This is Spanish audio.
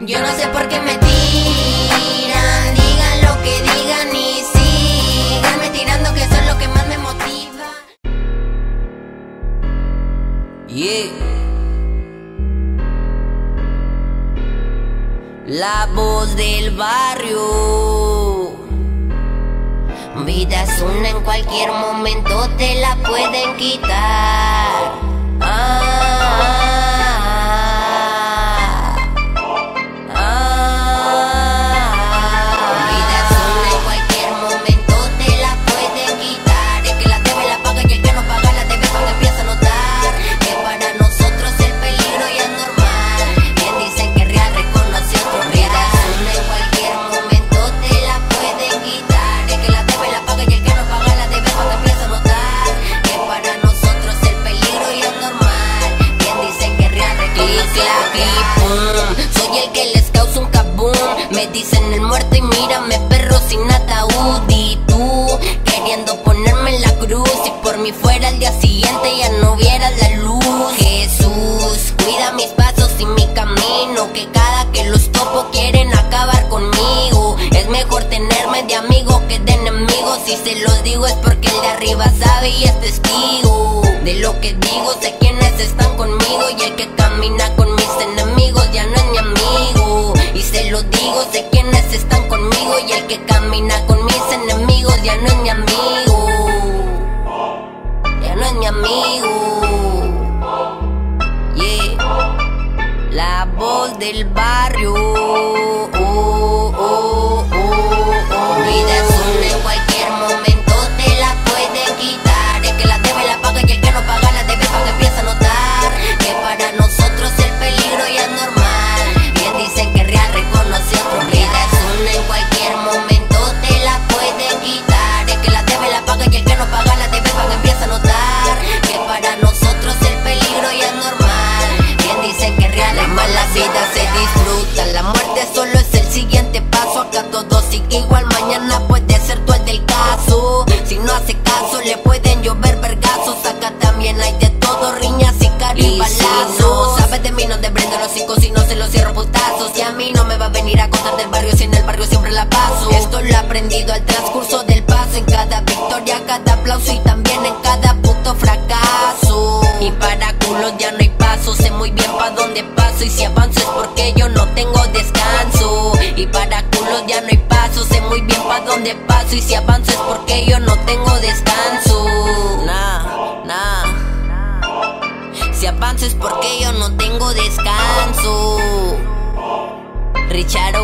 Yo no sé por qué me tiran, digan lo que digan y síganme tirando que es lo que más me motiva. Yeah. La voz del barrio. Vida es una en cualquier momento te la pueden quitar. Me dicen el muerto y mírame perro sin ataúd Y tú queriendo ponerme en la cruz Si por mí fuera el día siguiente ya no viera la luz. Jesús, cuida mis pasos y mi camino Que cada que los topo quieren acabar conmigo. Es mejor tenerme de amigo que de enemigo. Si se los digo es porque el de arriba sabe y es testigo De lo que digo. Sé quiénes están conmigo Y el que camina con digo, sé quiénes están conmigo Y el que camina con mis enemigos ya no es mi amigo. Ya no es mi amigo. Yeah. La voz del barrio vida se disfruta. La muerte solo es el siguiente paso. Acá todo sigue igual mañana puede ser tú el del caso. Si no hace caso le pueden llover vergazos. Acá también hay de todo riñas y caribalazos Sabes de mí no te prendo los hijos y no se los cierro putazos. Y a mí no me va a venir a contar del barrio si en el barrio siempre la paso. Esto lo he aprendido al transcurso del paso. En cada victoria, cada aplauso y Y si avanzo es porque yo no tengo descanso. Y para culos ya no hay paso Sé muy bien pa' dónde paso Y si avanzo es porque yo no tengo descanso. Nah, nah Si avanzo es porque yo no tengo descanso. Richard